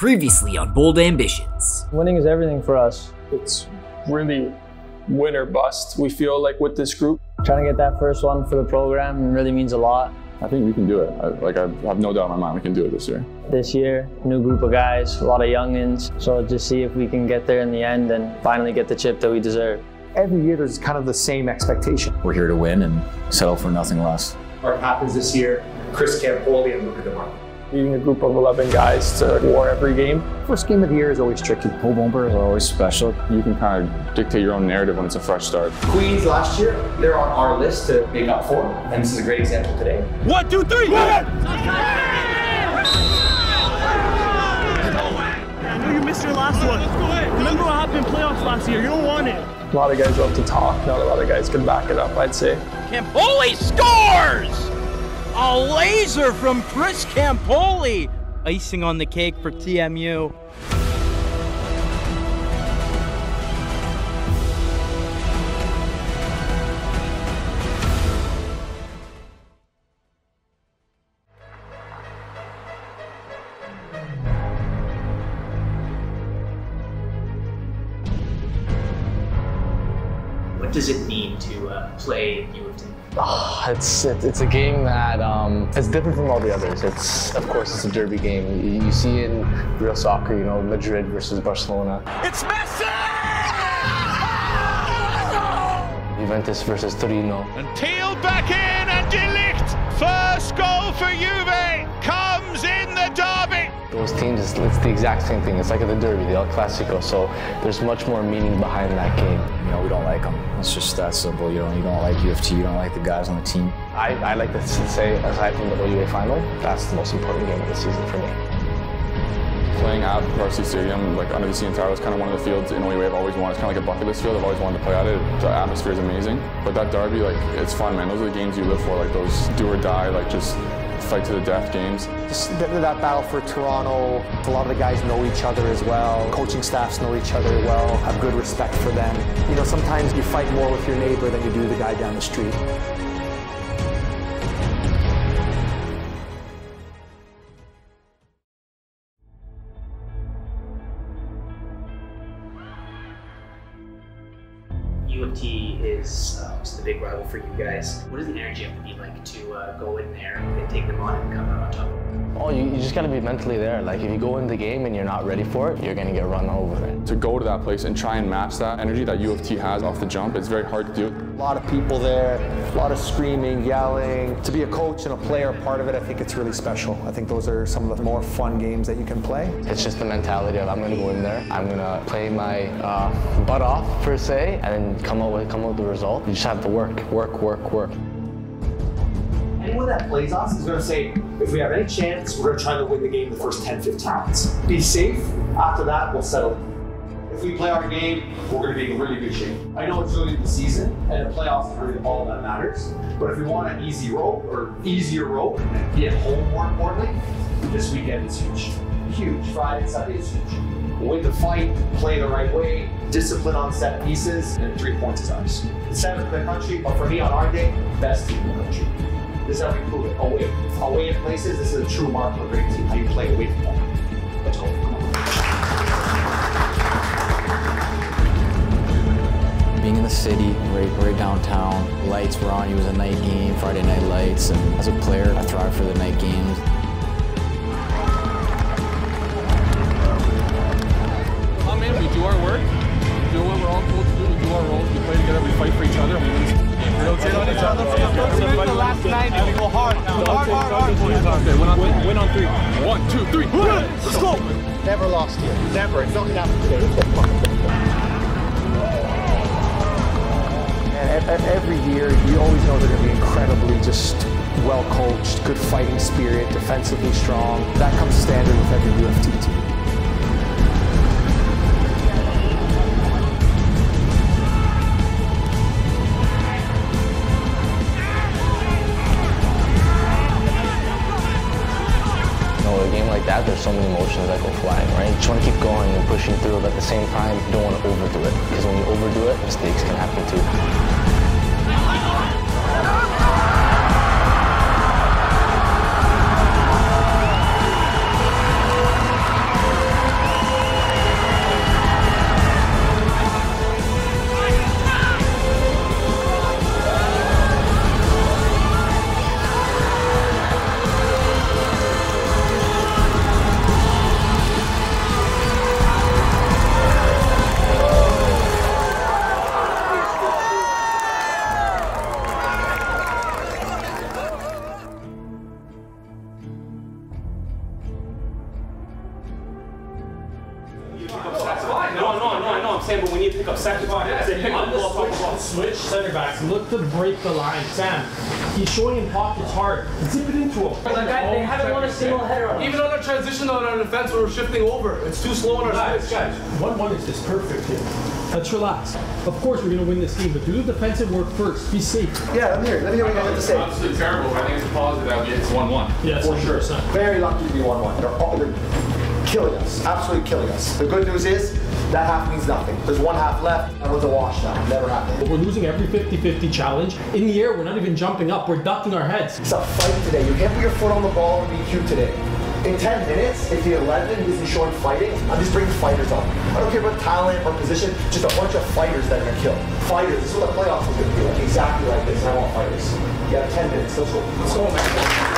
Previously on Bold Ambitions. Winning is everything for us. It's really win or bust. We feel like with this group, Trying to get that first one for the program really means a lot. I think we can do it. I, like I have no doubt in my mind we can do it this year. This year, new group of guys, a lot of youngins. So just see if we can get there in the end and finally get the chip that we deserve. every year there's kind of the same expectation. We're here to win and settle for nothing less. Our captains this year, Chris Campoli and Luca DeMarco. Leading a group of 11 guys to war every game. First game of the year is always tricky. Home bumpers are always special. You can kind of dictate your own narrative when it's a fresh start. Queen's last year, they're on our list to make up for, and this is a great example today. One, two, three! I know you missed your last one. Remember what happened in playoffs last year? You don't want it. A lot of guys love to talk, not a lot of guys can back it up, I'd say. Campoli scores! A laser from Chris Campoli! Icing on the cake for TMU. What does it mean to uh, play U of Oh, it's it, it's a game that um, it's different from all the others. It's of course it's a derby game. You, you see it in real soccer, you know, Madrid versus Barcelona, It's Messi! Juventus versus Torino. And peeled back in and De Ligt! First goal for Juve Those teams, it's, it's the exact same thing. It's like the derby, the El Clasico. So there's much more meaning behind that game. You know, we don't like them. It's just that simple. You know, you don't like U of T, you don't like the guys on the team. I, I like to say, aside from the OUA final, that's the most important game of the season for me. Playing at Varsity Stadium, like under the CN Tower, is kind of one of the fields in OUA I've always wanted. It's kind of like a bucket list field. I've always wanted to play at it. The atmosphere is amazing. But that derby, like, it's fun, man. Those are the games you live for, like those do or die, like just fight to the death games. Just th- that battle for Toronto, a lot of the guys know each other as well. Coaching staffs know each other well, have good respect for them. You know, sometimes you fight more with your neighbor than you do the guy down the street. Big rival for you guys. What does the energy have to be like to uh, go in there and take them on and come out on top? Oh, you, you just gotta be mentally there. Like if you go in the game and you're not ready for it, you're gonna get run over. To go to that place and try and match that energy that U of T has off the jump, it's very hard to do. A lot of people there, a lot of screaming, yelling. To be a coach and a player part of it, I think it's really special. I think those are some of the more fun games that you can play. It's just the mentality of I'm gonna go in there, I'm gonna play my uh, butt off per se, and then come out with come out with the result. You just have to work, work, work, work. Anyone that plays us is going to say, if we have any chance, we're going to try to win the game the first 10, 15 minutes. Be safe. After that, we'll settle. If we play our game, we're going to be in really good shape. I know it's early in the season, and the playoffs is really all that matters. But if we want an easy road or easier road and be at home more importantly, this weekend is huge. Huge. Friday, Sunday is huge. Win the fight, play the right way, discipline on set pieces, and three points is ours. Seventh in the country, but for me on our day, best team in the country. This is how we prove it. Away, away in places, this is a true mark of a great team. How you play away from home. Let's go. Being in the city, right, right downtown, lights were on. It was a night game, Friday night lights, and as a player, I thrive for the night games. Do our work, do what we're all told to do, we do our roles, we play together, we fight for each other, and we win this game. We rotate on each other. Let's the last 90. We go hard. Hard, hard, hard. Okay, win on three. Win on three. One, two, three. Let's go. Never lost here. Never. It's not gonna happen today. And every year, you always know they're going to be incredibly just well coached, good fighting spirit, defensively strong. That comes standard with every U of T team. Emotions that go flying, right? You just want to keep going and pushing through, but at the same time, you don't want to overdo it. Because when you overdo it, mistakes can happen too. Break the line. Sam, he's showing him pockets hard. Zip it into him. they haven't won a single header on us. Even on our transition on our defense, when we're shifting over, it's too slow on our Guys, switch. guys, one one is just perfect here. Let's relax. Of course, we're gonna win this game, but do the defensive work first. Be safe. Yeah, I'm here. Let me hear what you guys have to say. Absolutely terrible. I think it's a positive that we- it's 1-1. Yes, For sure. 100%. Very lucky to be 1 1. They're, all, they're killing us. Absolutely killing us. The good news is that half means nothing. There's one half left. That was a wash now. Never happened. We're losing every 50-50 challenge. In the air, we're not even jumping up. We're ducking our heads. It's a fight today. You can't put your foot on the ball and be cute today. In 10 minutes, if the 11 isn't showing fighting, I'm just bringing fighters up. I don't care about talent or position, just a bunch of fighters that are going to kill. Fighters. This is what the playoffs is going to be like. Exactly like this. I want fighters. You have 10 minutes. Let's go. Let's go, man.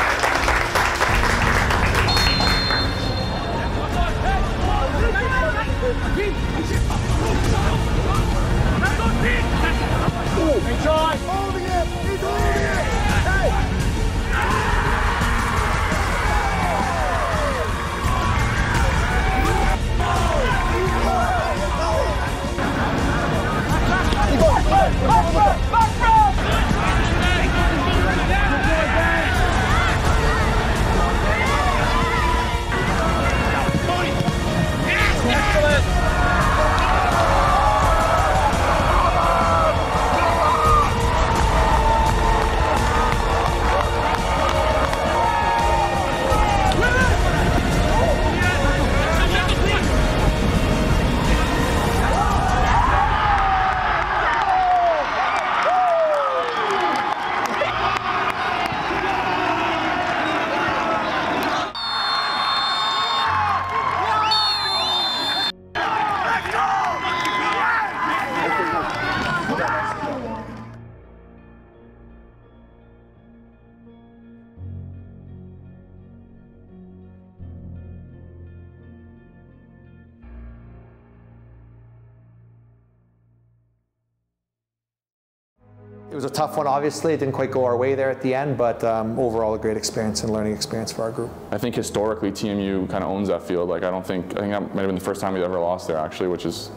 It was a tough one, obviously. It didn't quite go our way there at the end, but um, overall a great experience and learning experience for our group. I think historically TMU kind of owns that field. Like I don't think I think that might have been the first time we've ever lost there actually, which is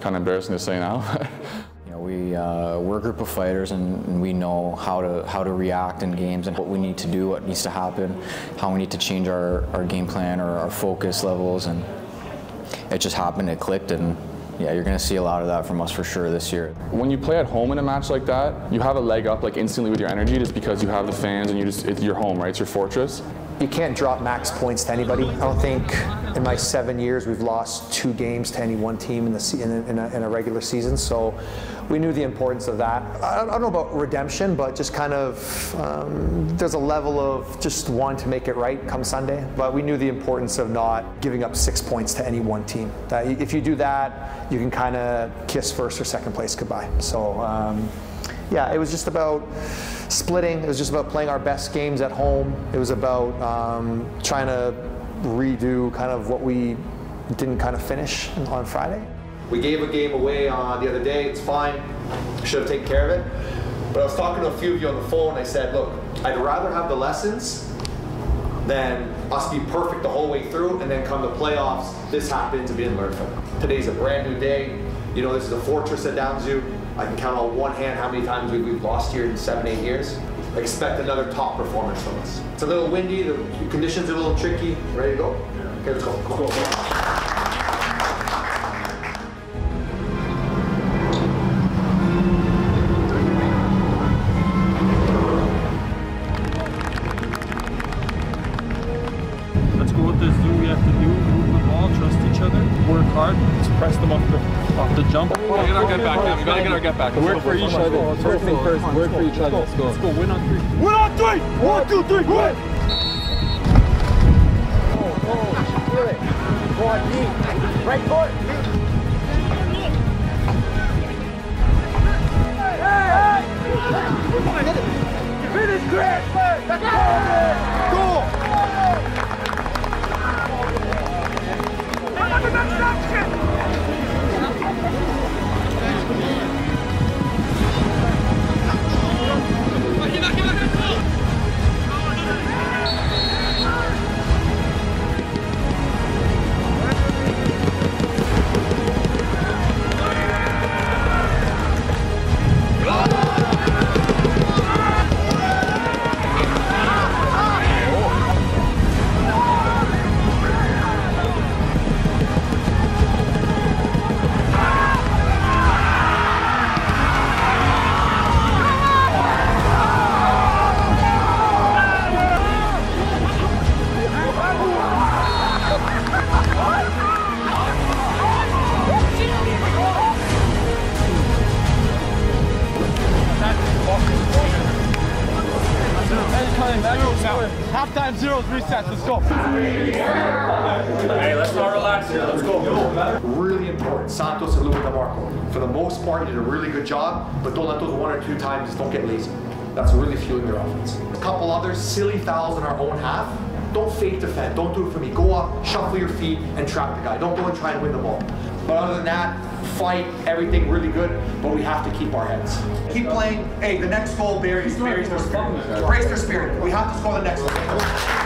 kind of embarrassing to say now. You know, we uh, we're a group of fighters, and, and we know how to how to react in games and what we need to do, what needs to happen, how we need to change our, our game plan or our focus levels, and it just happened. It clicked, and yeah, you're going to see a lot of that from us for sure this year. when you play at home in a match like that, you have a leg up like instantly with your energy just because you have the fans and you just it's your home, right? It's your fortress. You can't drop max points to anybody. I don't think in my seven years we've lost two games to any one team in the in a, in a, in a regular season. So we knew the importance of that. I don't, I don't know about redemption, but just kind of um, there's a level of just wanting to make it right come Sunday. But we knew the importance of not giving up six points to any one team. That if you do that, you can kind of kiss first or second place goodbye. So. Um, yeah, it was just about splitting. It was just about playing our best games at home. It was about um, trying to redo kind of what we didn't kind of finish on Friday. We gave a game away uh, the other day. It's fine. Should have taken care of it. But I was talking to a few of you on the phone. I said, look, I'd rather have the lessons than us be perfect the whole way through and then come to playoffs, this happens and we didn't learn from. Today's a brand new day. You know, this is a fortress that at Downsview. I can count on one hand how many times we- we've lost here in seven, eight years. Expect another top performance from us. It's a little windy, the conditions are a little tricky. Ready to go? Okay, let's go. Come on. Let's go with this. Do what we have to do. Move the ball. Trust each other. Work hard. Let's press them off the off the jump. We gotta get our get back now gotta get our get back. Work for each other. First thing first, work for each other. Let's go. Let's go. Win on three. Win on three! One, two, three, win! Oh, oh, feel. Go on, knee. Right court. Zeros, resets. Let's go. Hey, let's not relax here. Let's go. Really important. Santos and Louis DeMarco. For the most part, you did a really good job, but don't let those one or two times, don't get lazy. That's really fueling their offense. A couple other silly fouls in our own half. Don't fake defend. Don't do it for me. Go up, shuffle your feet, and trap the guy. Don't go and try and win the ball. But other than that, fight, everything really good, but we have to keep our heads. Keep playing. Hey, the next goal buries, buries their spirit. Brace their spirit. We have to score the next one.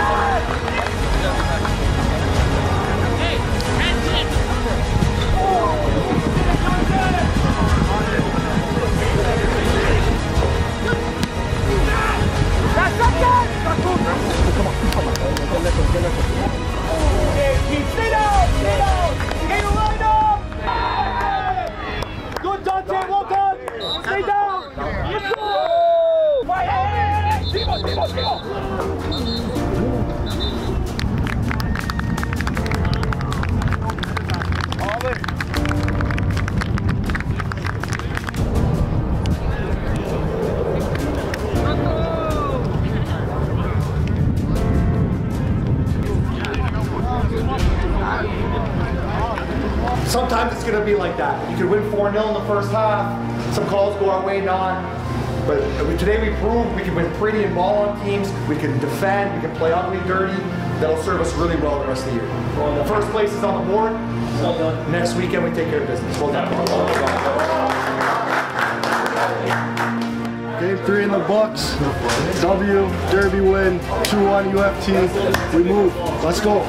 that. You could win 4 0 in the first half, some calls go our way, not. But today we proved we can win pretty and ball on teams, we can defend, we can play ugly, dirty. That'll serve us really well the rest of the year. The first place is on the board. Next weekend we take care of business. Well done. Game three in the books. W, Derby win, 2-1 U of T. We move. Let's go.